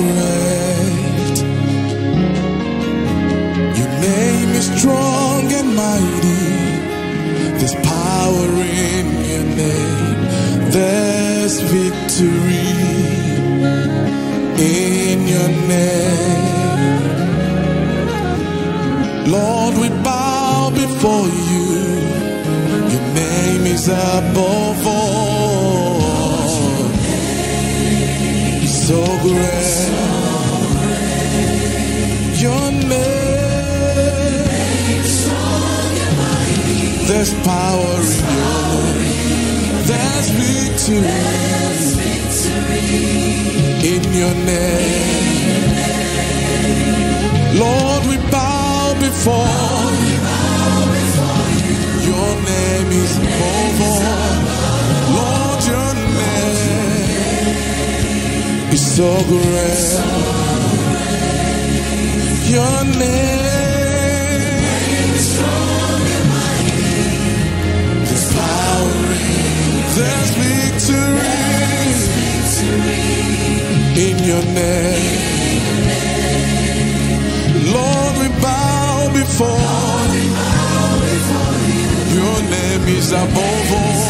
great. Your name is strong and mighty. There's power in your name. There's victory in your name. Lord, we bow before you. Your name is above all. So great. Your name. There's power in your name. There's victory in your name. Lord, we bow before you. Your name is above is so great. Your name There's power There's victory in your name. Lord, we bow before you. Your name is above all.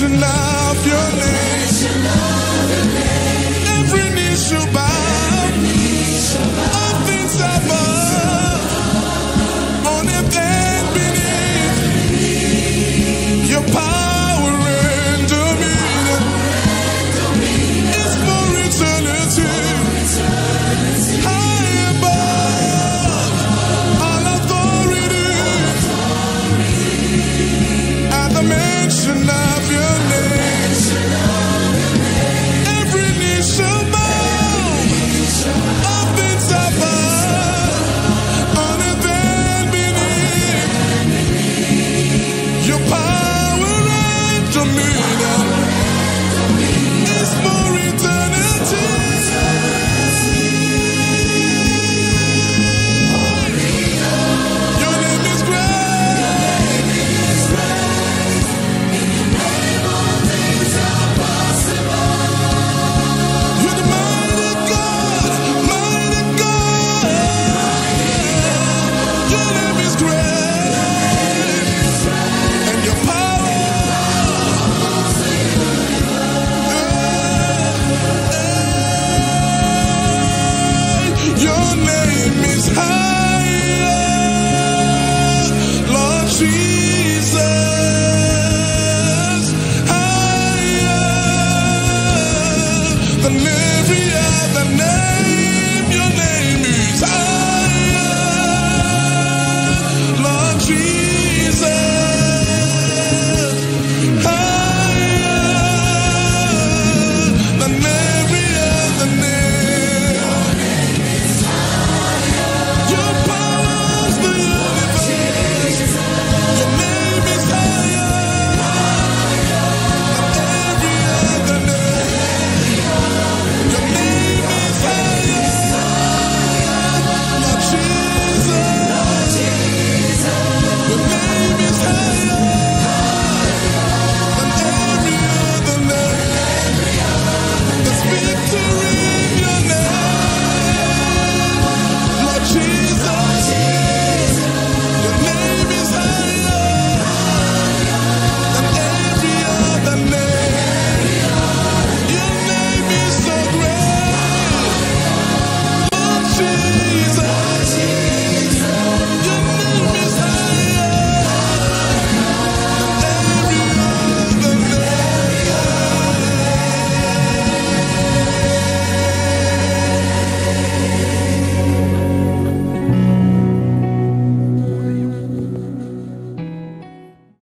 mention of your name, every knee shall bow.